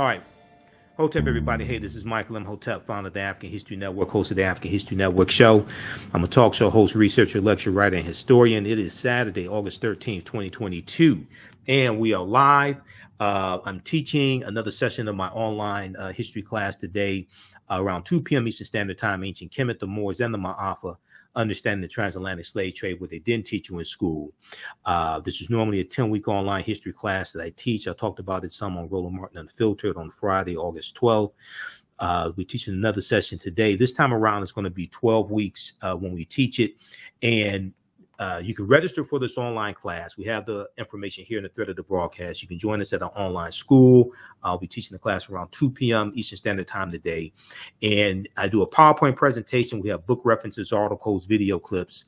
All right. Hotep, everybody. Hey, this is Michael Imhotep, founder of the African History Network, host of the African History Network show. I'm a talk show host, researcher, lecturer, writer, and historian. It is Saturday, August 13th, 2022, and we are live. Uh, I'm teaching another session of my online uh, history class today uh, around 2 p.m. Eastern Standard Time, Ancient Kemet, the Moors, and the Maafa understanding the transatlantic slave trade, what they didn't teach you in school. Uh, this is normally a 10 week online history class that I teach. I talked about it some on Roland Martin Unfiltered on Friday, August 12th. Uh, we're teaching another session today. This time around, it's going to be 12 weeks uh, when we teach it. And uh, you can register for this online class. We have the information here in the thread of the broadcast. You can join us at our online school. I'll be teaching the class around 2 p.m. Eastern Standard Time today. And I do a PowerPoint presentation. We have book references, articles, video clips.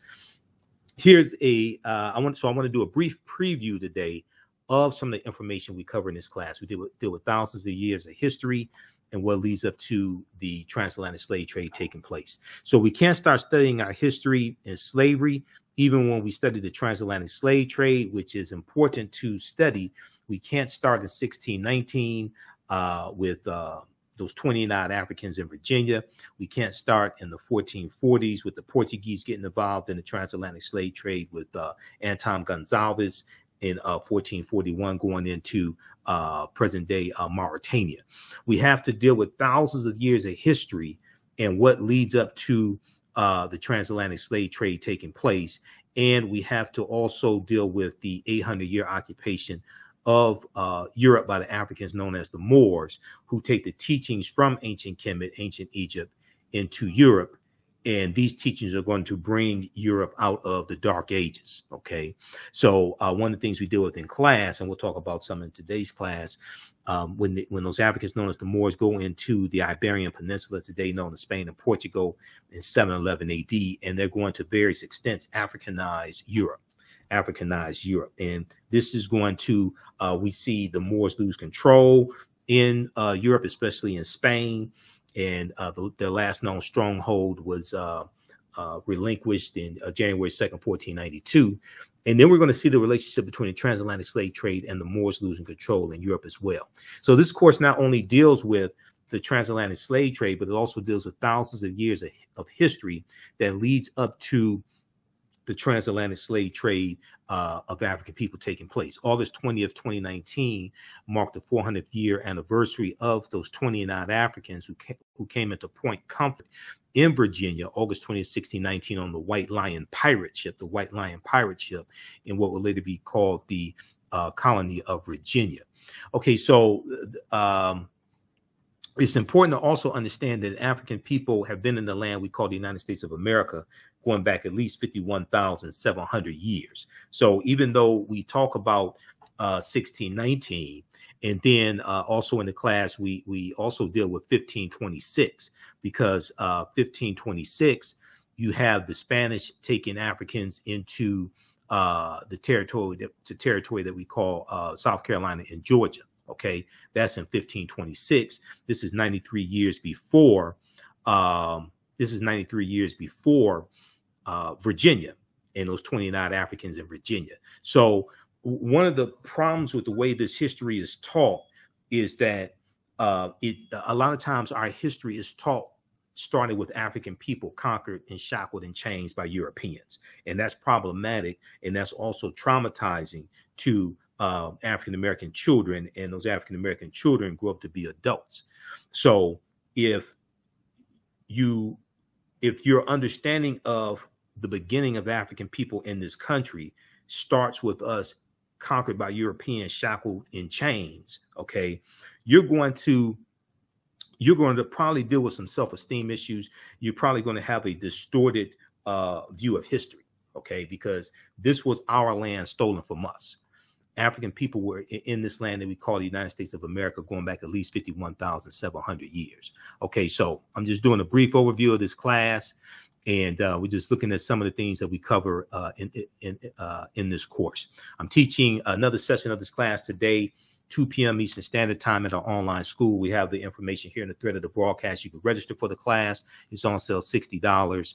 Here's a. Uh, I want so I want to do a brief preview today of some of the information we cover in this class. We deal with, deal with thousands of years of history and what leads up to the transatlantic slave trade taking place. So we can't start studying our history and slavery even when we study the transatlantic slave trade, which is important to study, we can't start in 1619 uh, with uh, those 29 Africans in Virginia. We can't start in the 1440s with the Portuguese getting involved in the transatlantic slave trade with uh, Anton Gonzalez in 1441 uh, going into uh, present day uh, Mauritania. We have to deal with thousands of years of history and what leads up to uh, the transatlantic slave trade taking place. And we have to also deal with the 800 year occupation of uh, Europe by the Africans known as the Moors, who take the teachings from ancient Kemet, ancient Egypt, into Europe and these teachings are going to bring Europe out of the dark ages. Okay, so uh, one of the things we deal with in class, and we'll talk about some in today's class, um, when the, when those Africans known as the Moors go into the Iberian Peninsula today, known as Spain and Portugal, in 711 AD, and they're going to various extents Africanize Europe. Africanize Europe, and this is going to uh, we see the Moors lose control in uh, Europe, especially in Spain and uh, the, their last known stronghold was uh, uh, relinquished in uh, January 2nd, 1492. And then we're going to see the relationship between the transatlantic slave trade and the Moors losing control in Europe as well. So this course not only deals with the transatlantic slave trade, but it also deals with thousands of years of, of history that leads up to the transatlantic slave trade uh, of African people taking place. August 20th, 2019 marked the 400th year anniversary of those 29 Africans who came, who came into Point Comfort in Virginia, August 20th, 1619, on the White Lion pirate ship, the White Lion pirate ship, in what would later be called the uh, colony of Virginia. Okay, so um, it's important to also understand that African people have been in the land we call the United States of America going back at least 51,700 years. So even though we talk about uh, 1619, and then uh, also in the class, we, we also deal with 1526 because uh, 1526, you have the Spanish taking Africans into uh, the territory that, to territory that we call uh, South Carolina and Georgia. Okay, that's in 1526. This is 93 years before. Um, this is 93 years before uh, Virginia and those 29 Africans in Virginia. So one of the problems with the way this history is taught is that uh, it a lot of times our history is taught starting with African people conquered and shackled and chained by Europeans, and that's problematic, and that's also traumatizing to uh, African American children, and those African American children grow up to be adults. So if you if your understanding of the beginning of African people in this country starts with us conquered by Europeans, shackled in chains, okay, you're going to you're going to probably deal with some self-esteem issues. You're probably going to have a distorted uh, view of history, okay, because this was our land stolen from us. African people were in this land that we call the United States of America going back at least 51,700 years. Okay, so I'm just doing a brief overview of this class and uh, we're just looking at some of the things that we cover uh, in in uh, in this course. I'm teaching another session of this class today 2 p.m. Eastern Standard Time at our online school. We have the information here in the thread of the broadcast. You can register for the class. It's on sale $60.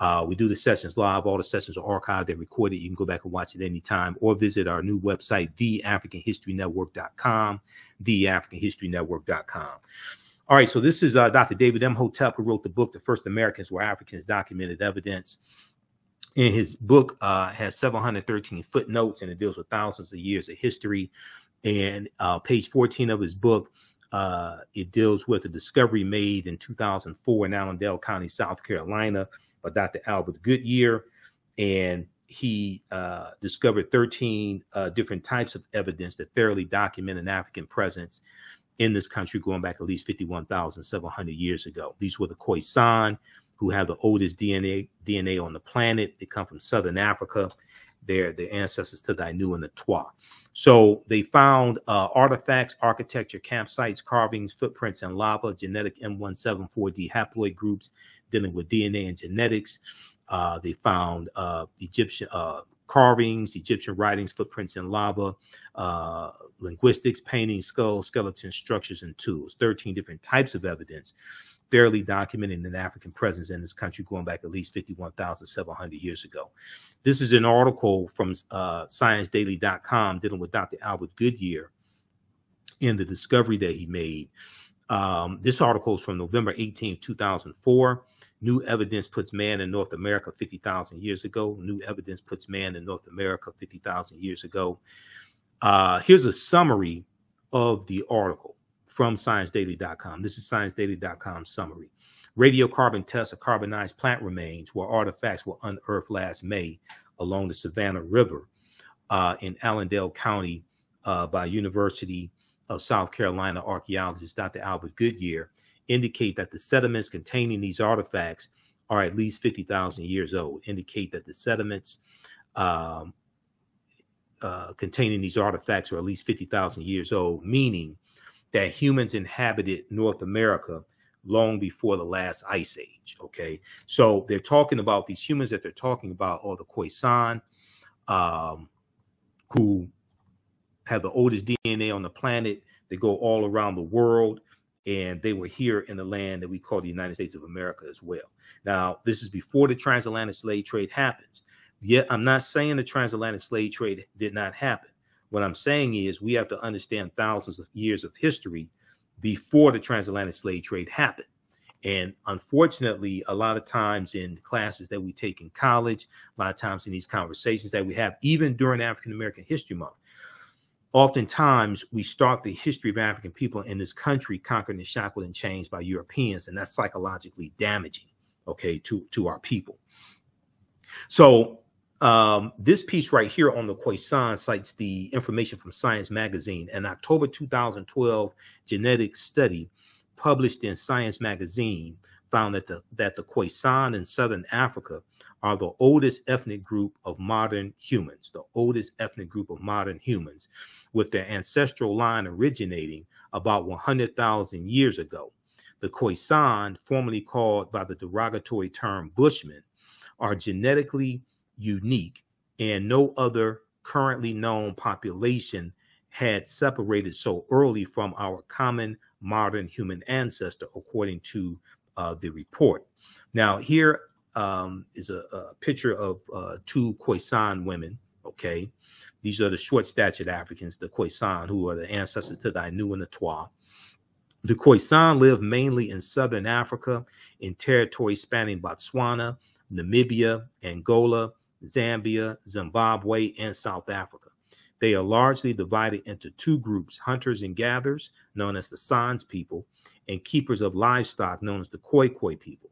Uh, we do the sessions live. All the sessions are archived and recorded. You can go back and watch it anytime or visit our new website, theafricanhistorynetwork.com, theafricanhistorynetwork.com. All right, so this is uh, Dr. David Imhotep, who wrote the book, The First Americans Were Africans, Documented Evidence. In his book, uh, has 713 footnotes, and it deals with thousands of years of history. And uh, page 14 of his book, uh, it deals with a discovery made in 2004 in Allendale County, South Carolina, by Dr. Albert Goodyear. And he uh, discovered 13 uh, different types of evidence that thoroughly document an African presence in this country going back at least 51,700 years ago. These were the Khoisan, who have the oldest DNA DNA on the planet. They come from Southern Africa. They're the ancestors to the Ainu and the Twa. So they found uh, artifacts, architecture, campsites, carvings, footprints in lava, genetic M174D haploid groups dealing with DNA and genetics. Uh, they found uh, Egyptian uh, carvings, Egyptian writings, footprints in lava, uh, linguistics, paintings, skulls, skeletons, structures, and tools. 13 different types of evidence fairly documenting an African presence in this country going back at least 51,700 years ago. This is an article from uh, ScienceDaily.com dealing with Dr. Albert Goodyear in the discovery that he made. Um, this article is from November 18, 2004. New evidence puts man in North America 50,000 years ago. New evidence puts man in North America 50,000 years ago. Uh, here's a summary of the article from ScienceDaily.com. This is ScienceDaily.com summary. Radiocarbon tests of carbonized plant remains where artifacts were unearthed last May along the Savannah River uh, in Allendale County uh, by University of South Carolina archaeologist Dr. Albert Goodyear indicate that the sediments containing these artifacts are at least 50,000 years old, indicate that the sediments um, uh, containing these artifacts are at least 50,000 years old, meaning that humans inhabited North America long before the last ice age. Okay. So they're talking about these humans that they're talking about are the Khoisan, um, who have the oldest DNA on the planet. They go all around the world and they were here in the land that we call the United States of America as well. Now, this is before the transatlantic slave trade happens. Yet, I'm not saying the transatlantic slave trade did not happen. What I'm saying is we have to understand thousands of years of history before the transatlantic slave trade happened. And unfortunately, a lot of times in classes that we take in college, a lot of times in these conversations that we have, even during African American History Month, oftentimes we start the history of African people in this country conquered and shackled and changed by Europeans, and that's psychologically damaging, okay, to, to our people. So um, this piece right here on the Khoisan cites the information from Science Magazine, an October 2012 genetic study published in Science Magazine found that the that the Khoisan in southern Africa are the oldest ethnic group of modern humans, the oldest ethnic group of modern humans, with their ancestral line originating about 100,000 years ago. The Khoisan, formerly called by the derogatory term Bushmen, are genetically unique, and no other currently known population had separated so early from our common modern human ancestor, according to uh, the report. Now, here um, is a, a, picture of uh, two Khoisan women. Okay, these are the short-statured Africans, the Khoisan, who are the ancestors to the Ainu and the Twa. The Khoisan live mainly in southern Africa, in territories spanning Botswana, Namibia, Angola, Zambia, Zimbabwe, and South Africa. They are largely divided into two groups hunters and gatherers, known as the Sans people, and keepers of livestock, known as the Khoikhoi people.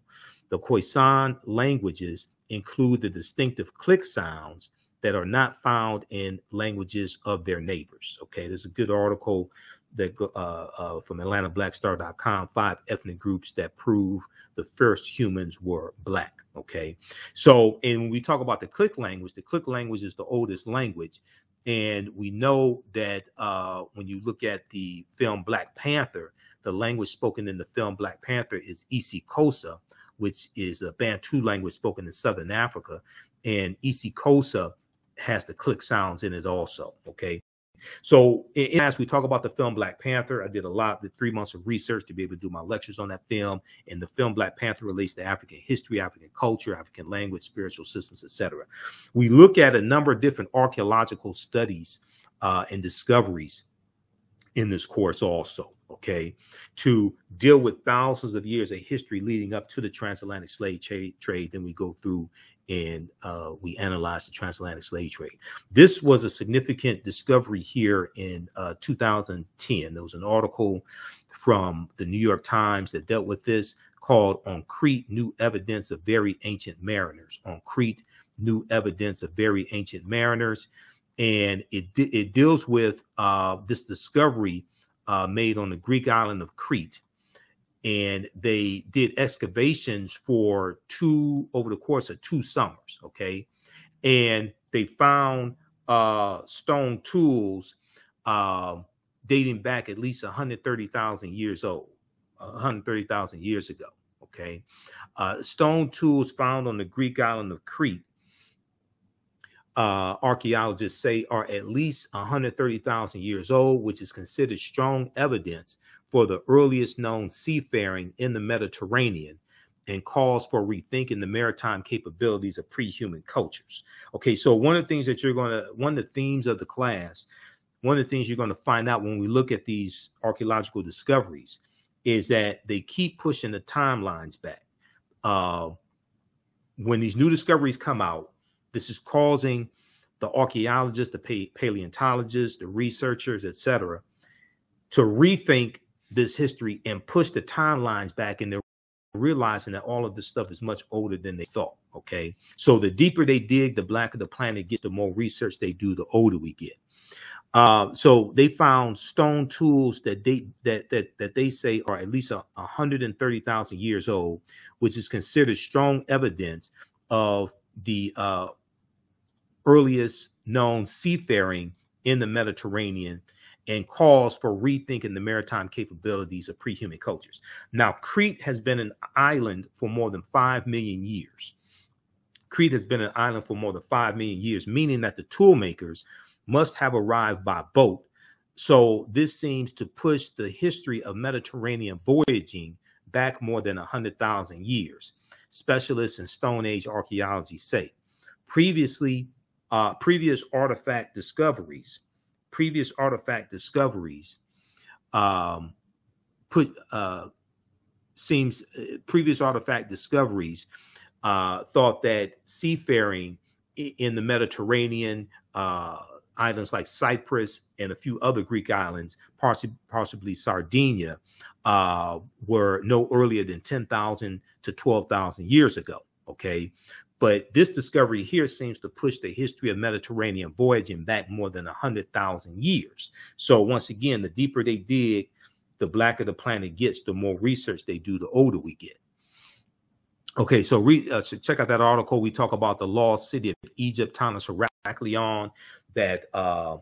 The Khoisan languages include the distinctive click sounds that are not found in languages of their neighbors. Okay, there's a good article that uh, uh, from AtlantaBlackStar.com, five ethnic groups that prove the first humans were black. Okay, so and when we talk about the click language, the click language is the oldest language, and we know that uh, when you look at the film Black Panther, the language spoken in the film Black Panther is isiXhosa, which is a Bantu language spoken in Southern Africa, and isiXhosa has the click sounds in it also. Okay, So, in, as we talk about the film Black Panther, I did a lot, the three months of research to be able to do my lectures on that film. And the film Black Panther relates to African history, African culture, African language, spiritual systems, etc. We look at a number of different archaeological studies uh, and discoveries in this course also okay to deal with thousands of years of history leading up to the transatlantic slave trade, trade then we go through and uh, we analyzed the transatlantic slave trade. This was a significant discovery here in uh, 2010. There was an article from the New York Times that dealt with this called On Crete New Evidence of Very Ancient Mariners. On Crete New Evidence of Very Ancient Mariners. And it, it deals with uh, this discovery uh, made on the Greek island of Crete and they did excavations for two over the course of two summers okay? And they found uh stone tools uh, dating back at least 130,000 years old 130,000 years ago okay? Uh, stone tools found on the greek island of crete uh, archaeologists say are at least 130,000 years old, which is considered strong evidence for the earliest known seafaring in the Mediterranean and calls for rethinking the maritime capabilities of pre-human cultures. Okay, so one of the things that you're going to, one of the themes of the class, one of the things you're going to find out when we look at these archaeological discoveries is that they keep pushing the timelines back. Uh, when these new discoveries come out, this is causing the archaeologists, the paleontologists, the researchers, etc., to rethink this history and push the timelines back and they're realizing that all of this stuff is much older than they thought okay? So the deeper they dig the blacker the planet gets the more research they do the older we get. Uh, so they found stone tools that they that that that they say are at least a, 130,000 years old, which is considered strong evidence of the uh, earliest known seafaring in the Mediterranean and calls for rethinking the maritime capabilities of pre-human cultures. Now, Crete has been an island for more than 5 million years. Crete has been an island for more than 5 million years, meaning that the tool makers must have arrived by boat. So this seems to push the history of Mediterranean voyaging back more than 100,000 years. Specialists in Stone Age archaeology say. Previously, uh, previous artifact discoveries previous artifact discoveries um, put uh, seems uh, previous artifact discoveries uh, thought that seafaring in the Mediterranean, uh, islands like Cyprus and a few other Greek islands, possibly, possibly Sardinia, uh, were no earlier than 10,000 to 12,000 years ago. Okay. But this discovery here seems to push the history of Mediterranean voyaging back more than 100,000 years. So, once again, the deeper they dig, the blacker the planet gets, the more research they do, the older we get. Okay, so, re, uh, so check out that article. We talk about the lost city of Egypt, Tanis Heraklion, that uh,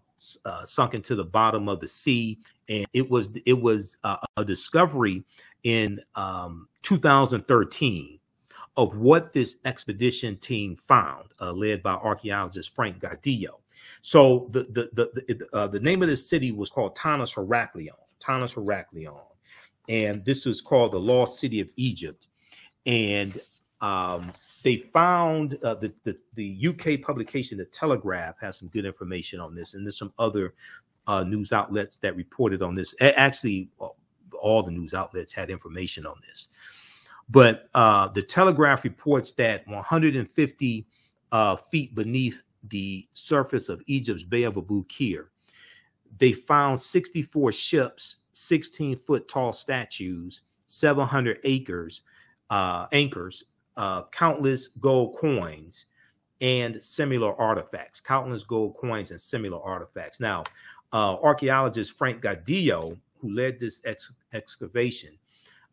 uh, sunk into the bottom of the sea, and it was it was uh, a discovery in um, 2013 of what this expedition team found, uh, led by archaeologist Franck Goddio. So the the the the, uh, the name of this city was called Thonis-Heracleion, Tanis Heraklion, and this was called the lost city of Egypt. And um, they found uh, the, the the UK publication, the Telegraph, has some good information on this, and there's some other uh, news outlets that reported on this. Actually, all the news outlets had information on this. But uh, the Telegraph reports that 150 uh, feet beneath the surface of Egypt's Bay of Abu Qir, they found 64 ships, 16 foot tall statues, 700 acres, uh, anchors, uh, countless gold coins, and similar artifacts. Countless gold coins and similar artifacts. Now, uh, archaeologist Franck Goddio, who led this ex- excavation,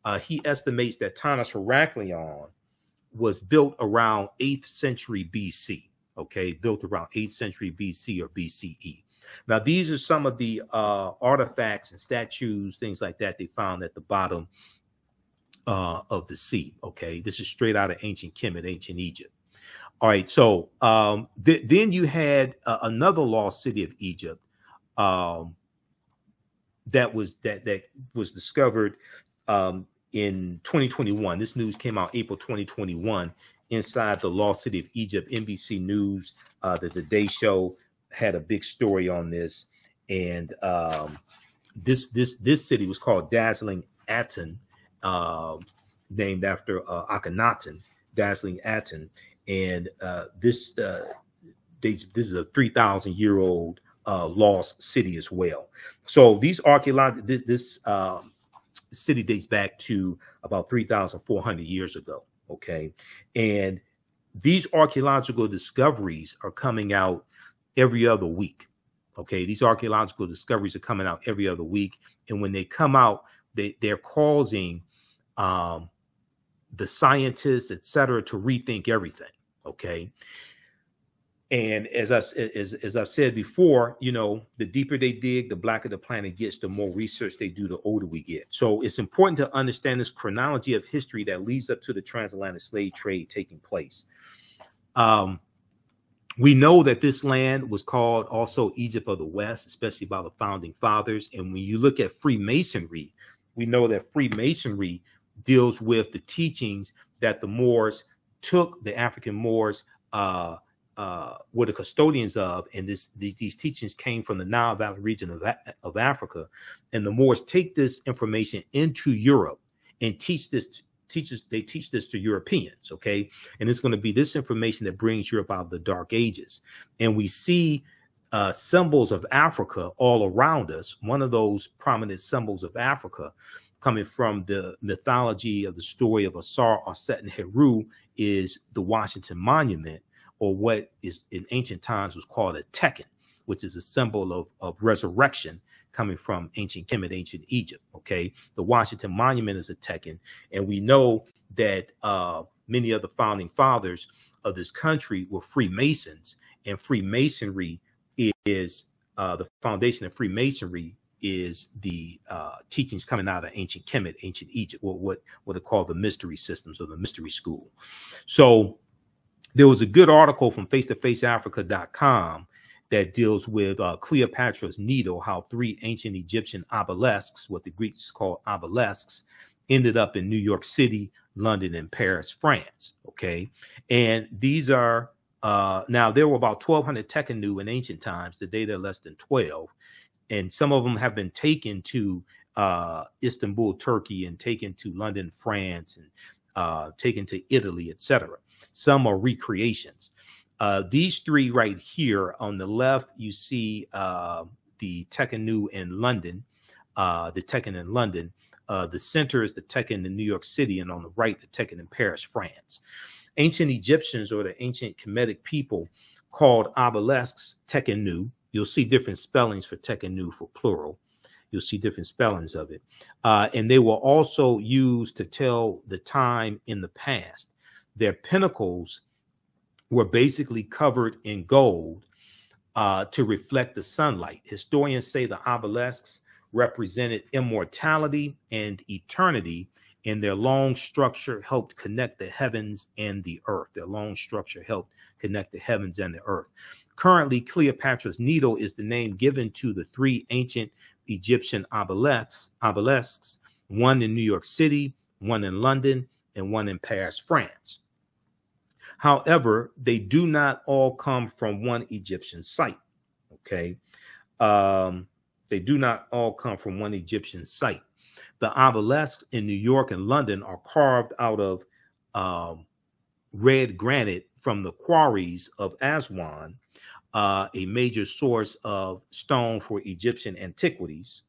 uh, he estimates that Thonis-Heracleion was built around 8th century BC. Okay, built around 8th century BC or BCE. Now, these are some of the uh, artifacts and statues, things like that, they found at the bottom uh, of the sea. Okay, this is straight out of ancient Kemet, ancient Egypt. All right, so um, th- then you had uh, another lost city of Egypt um, that was that that was discovered um, in 2021. This news came out April 2021 inside the lost city of Egypt. NBC News, uh, the Today Show had a big story on this, and um, this this this city was called Dazzling Aten, uh, named after uh, Akhenaten, Dazzling Aten, and uh, this uh, this is a 3,000 year old uh, lost city as well. So these archaeological this, this city dates back to about 3,400 years ago. Okay, and these archaeological discoveries are coming out every other week. Okay, these archaeological discoveries are coming out every other week, and when they come out, they they're causing um, the scientists, et cetera, to rethink everything. Okay, and as I as, as I've said before, you know, the deeper they dig, the blacker the planet gets, the more research they do, the older we get. So it's important to understand this chronology of history that leads up to the transatlantic slave trade taking place. Um, we know that this land was called also Egypt of the West, especially by the founding fathers. And when you look at Freemasonry, we know that Freemasonry deals with the teachings that the Moors took, the African Moors, uh, uh, were the custodians of, and this these, these teachings came from the Nile Valley region of, of Africa, and the Moors take this information into Europe and teach this teaches they teach this to Europeans, okay, and it's going to be this information that brings Europe out of the Dark Ages, and we see uh, symbols of Africa all around us. One of those prominent symbols of Africa coming from the mythology of the story of Asar, Aset, and Heru is the Washington Monument or what is in ancient times was called a Tekhen, which is a symbol of, of resurrection coming from ancient Kemet, ancient Egypt. Okay. The Washington Monument is a Tekhen. And we know that uh, many of the founding fathers of this country were Freemasons, and Freemasonry is uh, the foundation of Freemasonry is the uh, teachings coming out of ancient Kemet, ancient Egypt, what what what are called the mystery systems or the mystery school. So there was a good article from face2faceafrica.com that deals with uh, Cleopatra's Needle, how three ancient Egyptian obelisks, what the Greeks call obelisks, ended up in New York City, London, and Paris, France. Okay. And these are uh, now there were about 1,200 Tekhenu in ancient times. Today they're less than 12. And some of them have been taken to uh, Istanbul, Turkey, and taken to London, France, and uh, taken to Italy, etc. Some are recreations. Uh, these three right here on the left, you see uh, the Tekhenu in London, uh, the Tekhen in London. Uh, the center is the Tekhen in New York City, and on the right, the Tekhen in Paris, France. Ancient Egyptians or the ancient Kemetic people called obelisks Tekhenu. You'll see different spellings for Tekhenu for plural. You'll see different spellings of it. Uh, and they were also used to tell the time in the past their pinnacles were basically covered in gold uh, to reflect the sunlight. Historians say the obelisks represented immortality and eternity, and their long structure helped connect the heavens and the earth. Their long structure helped connect the heavens and the earth. Currently, Cleopatra's Needle is the name given to the three ancient Egyptian obelisks, obelisks one in New York City, one in London, and one in Paris, France. However, they do not all come from one Egyptian site. Okay. Um, they do not all come from one Egyptian site. The obelisks in New York and London are carved out of um, red granite from the quarries of Aswan, uh, a major source of stone for Egyptian antiquities.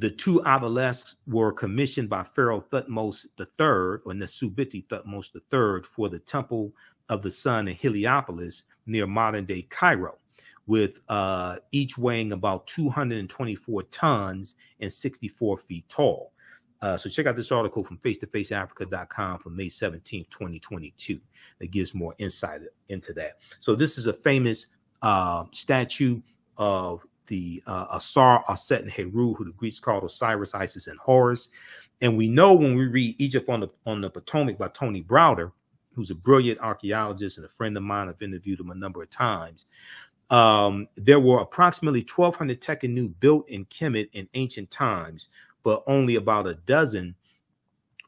The two obelisks were commissioned by Pharaoh Thutmose III, or Nesubiti Thutmose III, for the Temple of the Sun in Heliopolis near modern day Cairo, with uh, each weighing about 224 tons and 64 feet tall. Uh, so check out this article from face2faceafrica.com from May 17, 2022 that gives more insight into that. So this is a famous uh, statue of the uh, Asar, Aset, and Heru, who the Greeks called Osiris, Isis, and Horus. And we know when we read Egypt on the on the Potomac by Tony Browder, who's a brilliant archaeologist and a friend of mine, I've interviewed him a number of times. Um, there were approximately 1,200 Tekhenu built in Kemet in ancient times, but only about a dozen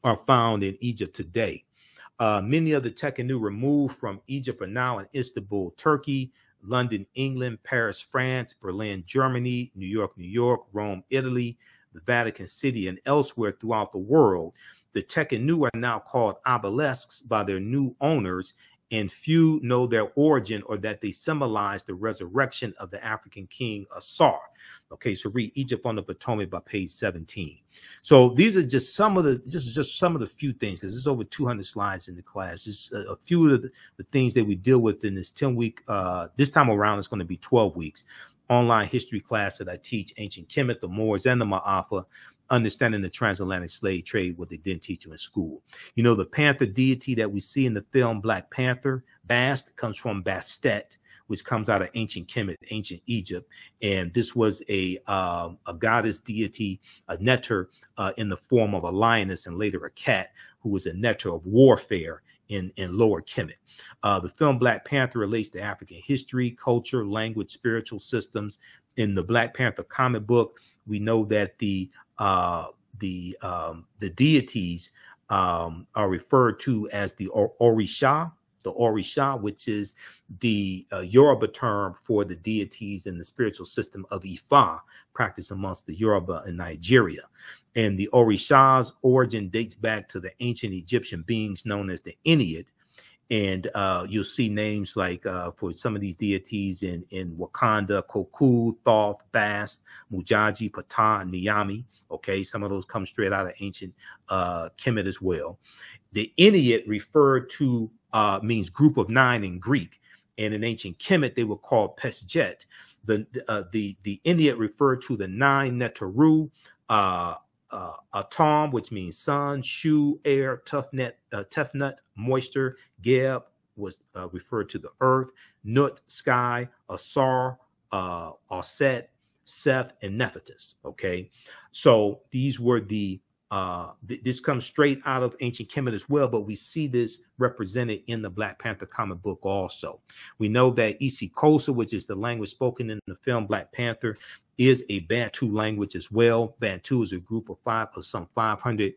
are found in Egypt today. Uh, many of the Tekhenu removed from Egypt are now in Istanbul, Turkey, London, England, Paris, France, Berlin, Germany, New York, New York, Rome, Italy, the Vatican City, and elsewhere throughout the world. The Tekhenu are now called obelisks by their new owners and few know their origin or that they symbolize the resurrection of the African king Asar. Okay, so read Egypt on the Potomac by page 17. So these are just some of the just just some of the few things because there's over 200 slides in the class. Just a, a few of the, the, things that we deal with in this 10 week. Uh, this time around, it's going to be 12 weeks online history class that I teach ancient Kemet, the Moors, and the Maafa understanding the transatlantic slave trade, what they didn't teach you in school. You know, the panther deity that we see in the film Black Panther, Bast, comes from Bastet, which comes out of ancient Kemet, ancient Egypt. And this was a uh, a goddess deity, a neter uh, in the form of a lioness and later a cat, who was a neter of warfare in, in lower Kemet. Uh, the film Black Panther relates to African history, culture, language, spiritual systems. In the Black Panther comic book, we know that the uh, the um, the deities um, are referred to as the or- Orisha, the Orisha, which is the uh, Yoruba term for the deities in the spiritual system of Ifa, practiced amongst the Yoruba in Nigeria. And the Orisha's origin dates back to the ancient Egyptian beings known as the Ennead, and uh, you'll see names like uh, for some of these deities in in Wakanda, Kokou, Thoth, Bast, Mujaji, Ptah, Nyami. Okay, some of those come straight out of ancient uh, Kemet as well. The Ennead referred to uh, means group of nine in Greek, and in ancient Kemet they were called Pesjet. The uh, the the Ennead referred to the nine Neteru. Uh, uh, Atum, which means sun, Shu, air, Tefnut, uh, Tefnut, moisture, geb was uh, referred to the earth, nut, sky, asar, uh, aset, seth, and Nephthys. Okay, so these were the uh, th- this comes straight out of ancient Kemet as well, but we see this represented in the Black Panther comic book also. We know that isiXhosa, which is the language spoken in the film Black Panther, is a Bantu language as well. Bantu is a group of five of some 500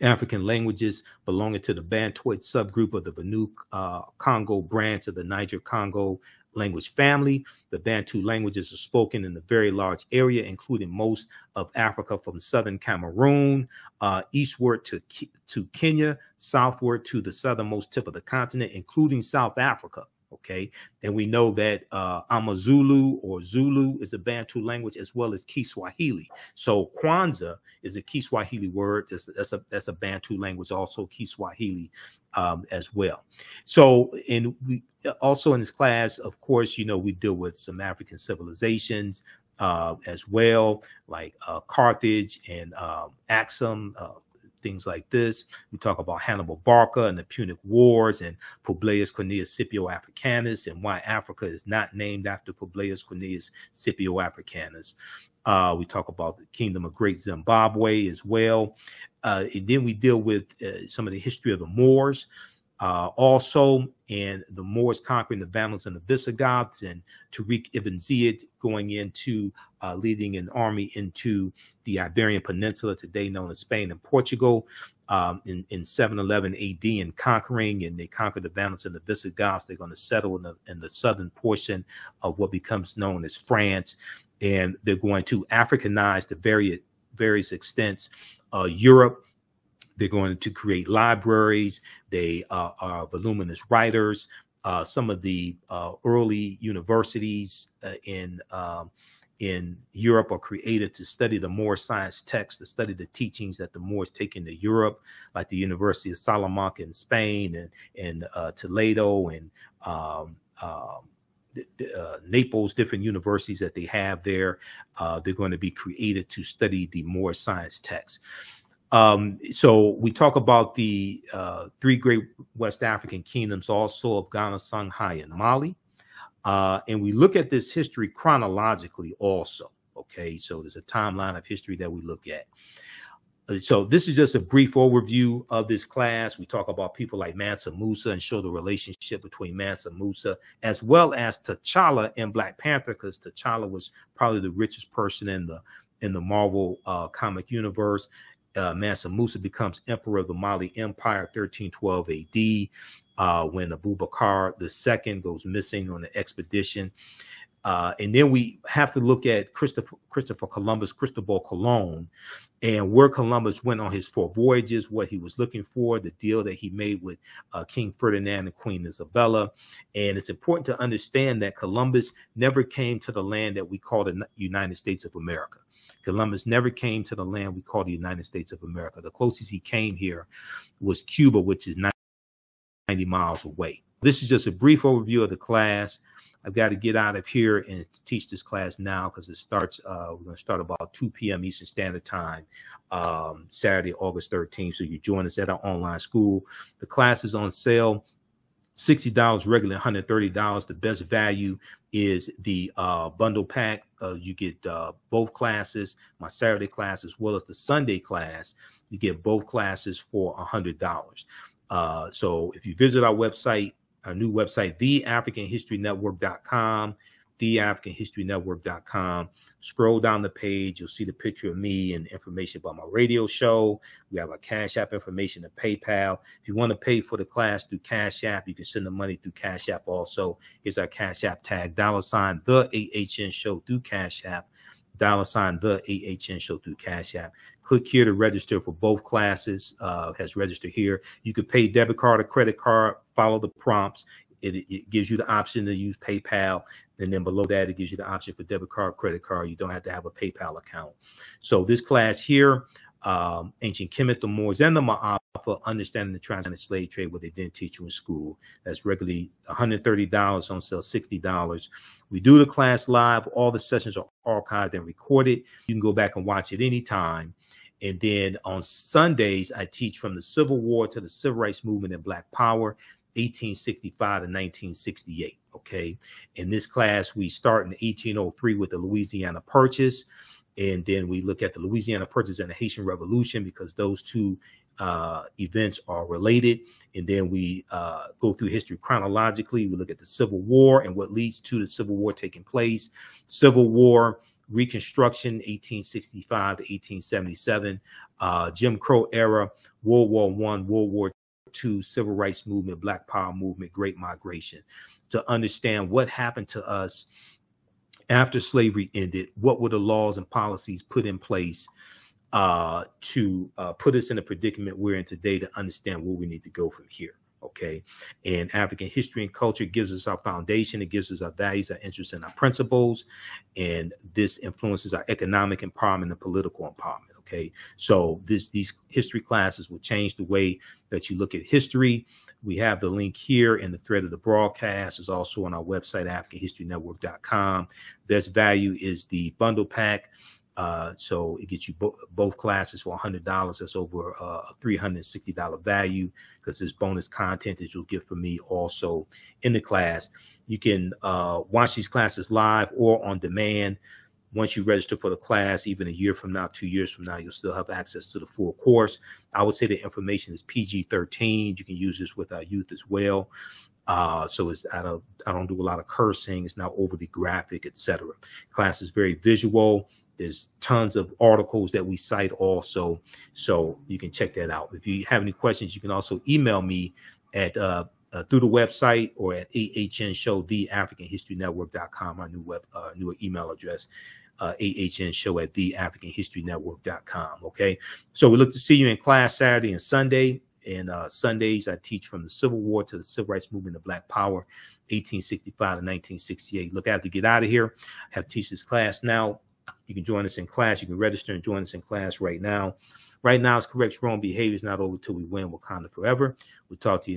African languages belonging to the Bantoid subgroup of the Benue uh, Congo branch of the Niger Congo language family. The Bantu languages are spoken in a very large area, including most of Africa from southern Cameroon, uh, eastward to, to Kenya, southward to the southernmost tip of the continent, including South Africa. Okay. And we know that uh, Amazulu or Zulu is a Bantu language as well as Kiswahili. So Kwanzaa is a Kiswahili word. That's, that's a that's a Bantu language, also Kiswahili um, as well. So, and we also in this class, of course, you know, we deal with some African civilizations uh, as well, like uh, Carthage and um, Axum, uh, things like this. We talk about Hannibal Barca and the Punic Wars and Publius Cornelius Scipio Africanus and why Africa is not named after Publius Cornelius Scipio Africanus. Uh, we talk about the Kingdom of Great Zimbabwe as well. Uh, and then we deal with uh, some of the history of the Moors. Uh, also, and the Moors conquering the Vandals and the Visigoths, and Tariq ibn Ziyad going into uh, leading an army into the Iberian Peninsula, today known as Spain and Portugal, um, in, in 711 AD, and conquering, and they conquered the Vandals and the Visigoths. They're going to settle in the, in the southern portion of what becomes known as France, and they're going to Africanize the various various extents uh, Europe they're going to create libraries. They uh, are voluminous writers. Uh, some of the uh, early universities uh, in um, in Europe are created to study the Moor science texts, to study the teachings that the Moors take into Europe, like the University of Salamanca in Spain and and uh, Toledo and um, um, uh, Naples, different universities that they have there. Uh, they're going to be created to study the Moor science texts. Um, so we talk about the uh, three great West African kingdoms, also of Ghana, Songhai, and Mali. Uh, and we look at this history chronologically also. Okay, so there's a timeline of history that we look at. Uh, so this is just a brief overview of this class. We talk about people like Mansa Musa and show the relationship between Mansa Musa as well as T'Challa in Black Panther, because T'Challa was probably the richest person in the in the Marvel uh, comic universe. Uh, Mansa Musa becomes emperor of the Mali Empire, 1312 AD, uh, when Abubakar II goes missing on the expedition. Uh, and then we have to look at Christopher, Christopher Columbus, Cristobal Colon, and where Columbus went on his four voyages, what he was looking for, the deal that he made with uh, King Ferdinand and Queen Isabella. And it's important to understand that Columbus never came to the land that we call the United States of America. Columbus never came to the land we call the United States of America. The closest he came here was Cuba, which is 90 miles away. This is just a brief overview of the class. I've got to get out of here and teach this class now because it starts, uh, we're going to start about 2 p.m. Eastern Standard Time, um, Saturday, August 13th. So you join us at our online school. The class is on sale. $60 regular $130 the best value is the uh, bundle pack. Uh, you get uh, both classes my saturday class as well as the sunday class. You get both classes for $100 uh, so if you visit our website our new website, theafricanhistorynetwork.com, theafricanhistorynetwork.com. Scroll down the page, you'll see the picture of me and information about my radio show. We have our Cash App information and PayPal. If you want to pay for the class through Cash App, you can send the money through Cash App also. Here's our Cash App tag, dollar sign, the AHN show through Cash App dollar sign the AHN show through Cash App. Click here to register for both classes. Uh, has registered here. You can pay debit card or credit card. Follow the prompts. It, it, gives you the option to use PayPal. And then below that, it gives you the option for debit card, credit card. You don't have to have a PayPal account. So this class here, um, ancient Kemet, the Moors, and the Maafa, understanding the transatlantic slave trade, what they didn't teach you in school. That's regularly $130 on sale, $60. We do the class live. All the sessions are archived and recorded. You can go back and watch it anytime. And then on Sundays, I teach from the Civil War to the Civil Rights Movement and Black Power, 1865 to 1968. Okay. In this class, we start in 1803 with the Louisiana Purchase. And then we look at the Louisiana Purchase and the Haitian Revolution because those two uh, events are related. And then we uh, go through history chronologically. We look at the Civil War and what leads to the Civil War taking place. Civil War, Reconstruction, 1865 to 1877, uh, Jim Crow era, World War One, World War Two, Civil Rights Movement, Black Power Movement, Great Migration, to understand what happened to us after slavery ended, what were the laws and policies put in place uh, to uh, put us in the predicament we're in today to understand where we need to go from here? Okay. And African history and culture gives us our foundation. It gives us our values, our interests, and our principles. And this influences our economic empowerment and political empowerment. Okay. So this these history classes will change the way that you look at history. We have the link here in the thread of the broadcast is also on our website, AfricanHistoryNetwork.com. Best value is the bundle pack. Uh, so it gets you bo- both classes for $100. That's over uh, a $360 value because there's bonus content that you'll get from me also in the class. You can uh, watch these classes live or on demand once you register for the class, even a year from now, two years from now, you'll still have access to the full course. I would say the information is PG 13. You can use this with our youth as well. Uh, so it's I don't I don't do a lot of cursing. It's not overly graphic, etc. Class is very visual. There's tons of articles that we cite also, so you can check that out. If you have any questions, you can also email me at uh, uh, through the website or at AHN show the African History Network.com, our new web uh, new email address uh, AHN show at the African History Network.com. Okay. So we look to see you in class Saturday and Sunday. And uh, Sundays, I teach from the Civil War to the Civil Rights Movement of Black Power, 1865 to 1968. Look, I have to get out of here. I have to teach this class now. You can join us in class. You can register and join us in class right now. Right now, it's correct wrong behavior is not over till we win Wakanda forever. We'll talk to you.